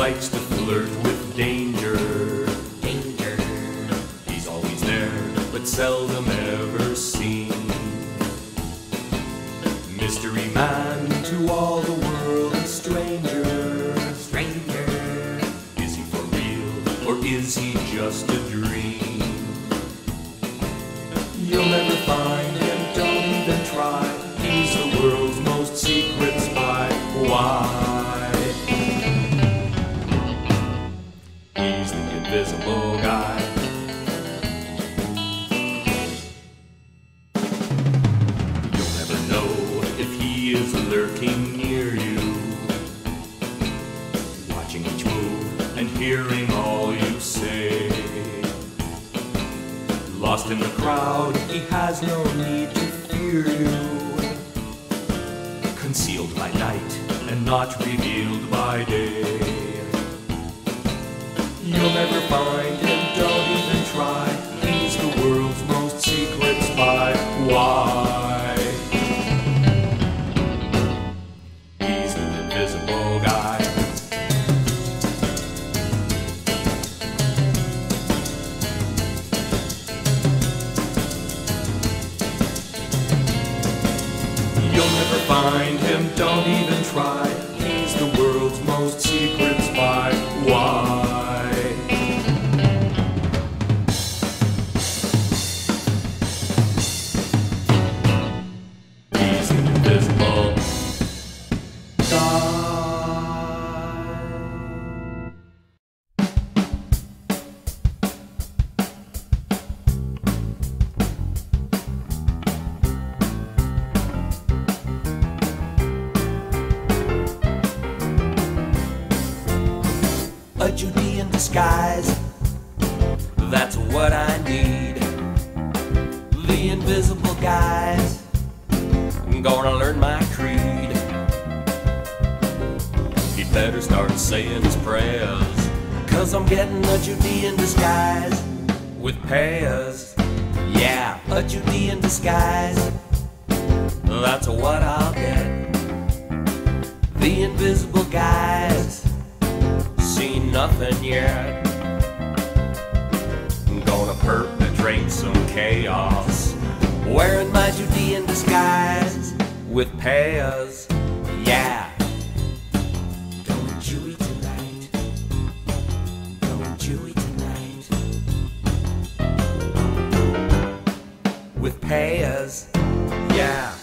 likes to flirt with danger. Danger. He's always there, but seldom ever seen. Mystery man to all the world a stranger. Stranger. Is he for real, or is he just a dream? You'll never find him, don't even try. He's the world's most secret spy. Why? Lurking near you watching each move and hearing all you say. Lost in the crowd, he has no need to fear you. Concealed by night and not revealed by day. You'll never find You'll never find him, don't even try. He's the world's most secret spy. Why? Judean disguise. That's what I need. The invisible guys. I'm gonna learn my creed. He'd better start saying his prayers Cause I'm getting a Judean disguise. with payers. Yeah, a Judean disguise. That's what I'll get. The invisible guys. Nothing yet. I'm gonna perpetrate some chaos Wearing my Judean disguise. with payers. Yeah. Going Jewy tonight. Going Jewy tonight. With payers. Yeah.